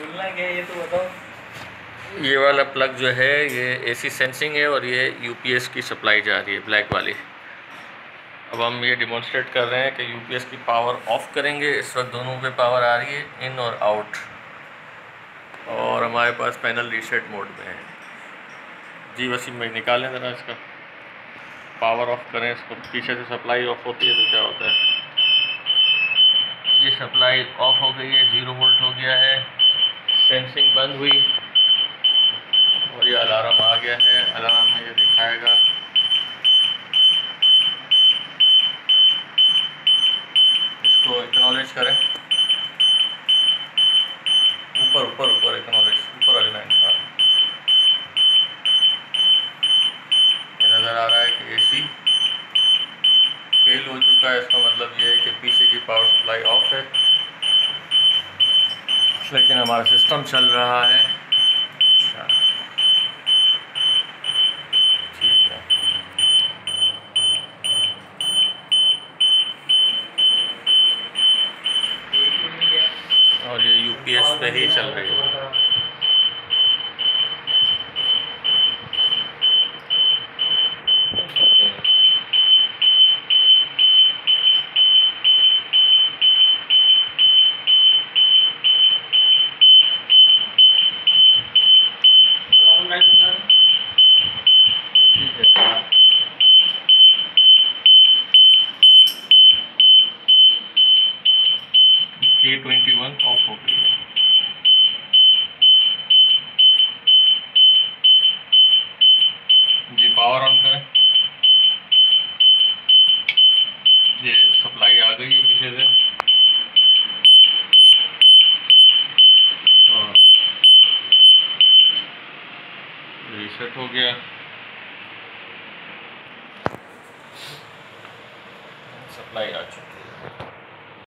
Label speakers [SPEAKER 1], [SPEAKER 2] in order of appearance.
[SPEAKER 1] ये तो बताओ?
[SPEAKER 2] ये वाला प्लग जो है, ये एसी सेंसिंग है और ये यूपीएस की सप्लाई जा रही है ब्लैक वाली। अब हम ये डिमॉन्स्ट्रेट कर रहे हैं कि यूपीएस की पावर ऑफ़ करेंगे। इस वक्त दोनों पे पावर आ रही है इन और आउट और हमारे पास पैनल रीसेट मोड में है। जी वसीम भाई निकालें ज़रा इसका। पावर ऑफ़ करें इसको। पीछे से सप्लाई ऑफ़ होती है तो क्या होता है? ये सप्लाई ऑफ़ हो गई है ज़ीरो वोल्ट हो गया है। सेंसिंग बंद हुई। और ये अलार्म आ गया है। अलार्म में ये दिखाएगा। इसको एक्नॉलेज करें। ऊपर ऊपर ऊपर एक्नॉलेज ऊपर वाली लाइन हाँ। ये नज़र आ रहा है कि एसी फेल हो चुका है। इसका मतलब ये है कि पीछे की पावर सप्लाई ऑफ़ है। लेकिन हमारा सिस्टम चल रहा है। अच्छा। है। और ये यूपीएस पे ही चल रही है। A21 ऑफ़ हो गई है जी पावर ऑन करें। ये सप्लाई आ गई है पीछे से रिसेट हो गया। सप्लाई आ चुकी है।